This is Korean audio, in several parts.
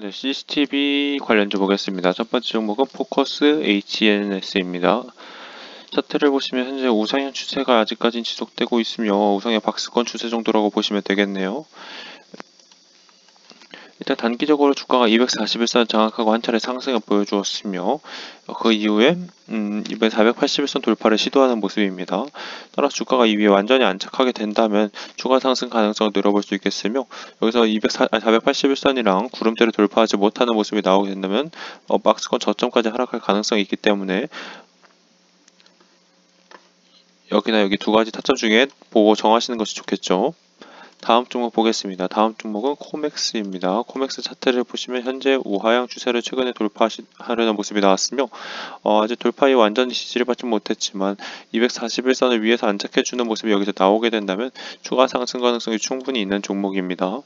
네, CCTV 관련주 보겠습니다. 첫 번째 종목은 포커스 HNS입니다. 차트를 보시면 현재 우상향 추세가 아직까지 지속되고 있으며 우상의 박스권 추세 정도라고 보시면 되겠네요. 일단 단기적으로 주가가 241선 장악하고 한 차례 상승을 보여주었으며 그 이후에 음, 이번에 481선 돌파를 시도하는 모습입니다. 따라서 주가가 이 위에 완전히 안착하게 된다면 추가 상승 가능성을 열어볼 수 있겠으며 여기서 240, 480일선이랑 구름대를 돌파하지 못하는 모습이 나오게 된다면 어, 박스권 저점까지 하락할 가능성이 있기 때문에 여기나 여기 두 가지 타점 중에 보고 정하시는 것이 좋겠죠. 다음 종목 보겠습니다. 다음 종목은 코맥스입니다. 코맥스 차트를 보시면 현재 우하향 추세를 최근에 돌파하려는 모습이 나왔으며 어, 아직 돌파에 완전히 지지를 받지 못했지만 241선을 위에서 안착해주는 모습이 여기서 나오게 된다면 추가 상승 가능성이 충분히 있는 종목입니다.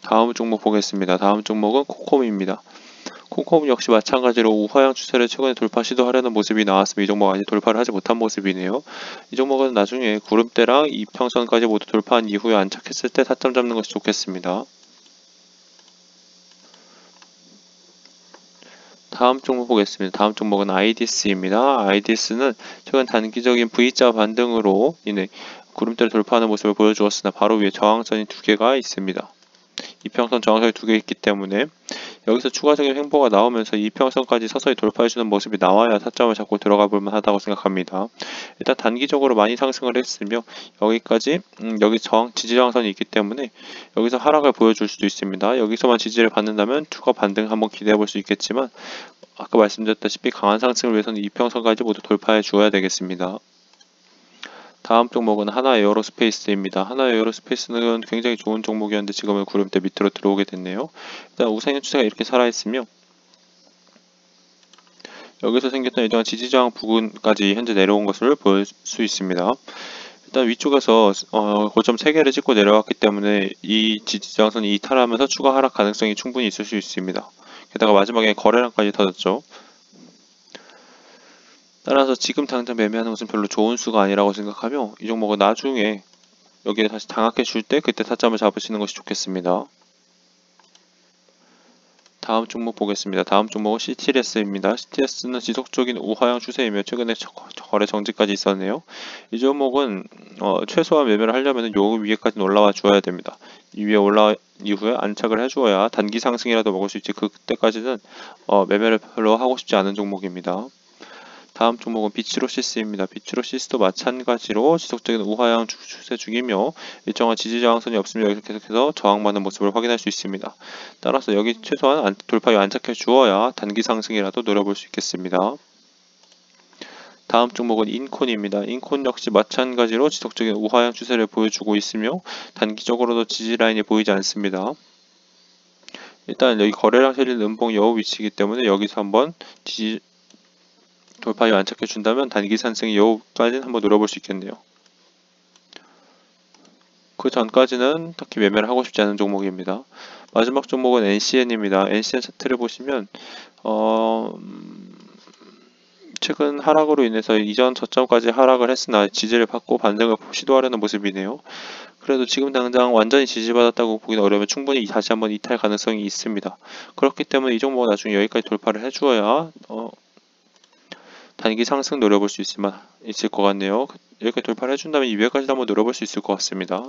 다음 종목 보겠습니다. 다음 종목은 코콤입니다. 콩콤 역시 마찬가지로 우하향 추세를 최근에 돌파 시도하려는 모습이 나왔으며 이 종목 아직 돌파를 하지 못한 모습이네요. 이 종목은 나중에 구름대랑 이평선까지 모두 돌파한 이후에 안착했을 때 타점 잡는 것이 좋겠습니다. 다음 종목 보겠습니다. 다음 종목은 IDS입니다. IDS는 최근 단기적인 V자 반등으로 인해 구름대를 돌파하는 모습을 보여주었으나 바로 위에 저항선이 두 개가 있습니다. 이평선 저항선이 두 개 있기 때문에 여기서 추가적인 횡보가 나오면서 이평선까지 서서히 돌파해주는 모습이 나와야 타점을 잡고 들어가 볼만 하다고 생각합니다. 일단 단기적으로 많이 상승을 했으며 여기까지 음, 여기 저항 지지 저항선이 있기 때문에 여기서 하락을 보여줄 수도 있습니다. 여기서만 지지를 받는다면 추가 반등 한번 기대해 볼 수 있겠지만 아까 말씀드렸다시피 강한 상승을 위해서는 이평선까지 모두 돌파해 주어야 되겠습니다. 다음 종목은 한화 에어로스페이스입니다. 한화 에어로스페이스는 굉장히 좋은 종목이었는데 지금은 구름대 밑으로 들어오게 됐네요. 일단 우상향 추세가 이렇게 살아있으며 여기서 생겼던 이러한 지지저항 부근까지 현재 내려온 것을 볼 수 있습니다. 일단 위쪽에서 어, 고점 3개를 찍고 내려왔기 때문에 이 지지저항선이 이탈하면서 추가 하락 가능성이 충분히 있을 수 있습니다. 게다가 마지막에 거래량까지 터졌죠. 따라서 지금 당장 매매하는 것은 별로 좋은 수가 아니라고 생각하며 이 종목은 나중에 여기에 다시 장악해 줄 때 그때 타점을 잡으시는 것이 좋겠습니다. 다음 종목 보겠습니다. 다음 종목은 CTS입니다. CTS는 지속적인 우하향 추세이며 최근에 거래 정지까지 있었네요. 이 종목은 어, 최소한 매매를 하려면 요 위에까지 올라와 주어야 됩니다. 이 위에 올라 이후에 안착을 해주어야 단기 상승이라도 먹을 수 있지 그때까지는 어, 매매를 별로 하고 싶지 않은 종목입니다. 다음 종목은 비츠로시스입니다. 비츠로시스도 마찬가지로 지속적인 우하향 추세 중이며 일정한 지지 저항선이 없으면 여기서 계속해서 저항받는 모습을 확인할 수 있습니다. 따라서 여기 최소한 돌파에 안착해 주어야 단기 상승이라도 노려볼 수 있겠습니다. 다음 종목은 인콘입니다. 인콘 역시 마찬가지로 지속적인 우하향 추세를 보여주고 있으며 단기적으로도 지지 라인이 보이지 않습니다. 일단 여기 거래량 실린 음봉 여우 위치이기 때문에 여기서 한번 지지 돌파에 안착해 준다면 단기 상승의 여우까지는 한번 노려볼 수 있겠네요. 그 전까지는 딱히 매매를 하고 싶지 않은 종목입니다. 마지막 종목은 NCN입니다. NCN 차트를 보시면 어, 최근 하락으로 인해서 이전 저점까지 하락을 했으나 지지를 받고 반등을 시도하려는 모습이네요. 그래도 지금 당장 완전히 지지받았다고 보기는 어려우면 충분히 다시 한번 이탈 가능성이 있습니다. 그렇기 때문에 이 종목은 나중에 여기까지 돌파를 해주어야 어, 단기 상승 노려볼 수 있을, 있을 것 같네요. 여기까지 돌파를 해준다면 200까지도 한번 노려볼 수 있을 것 같습니다.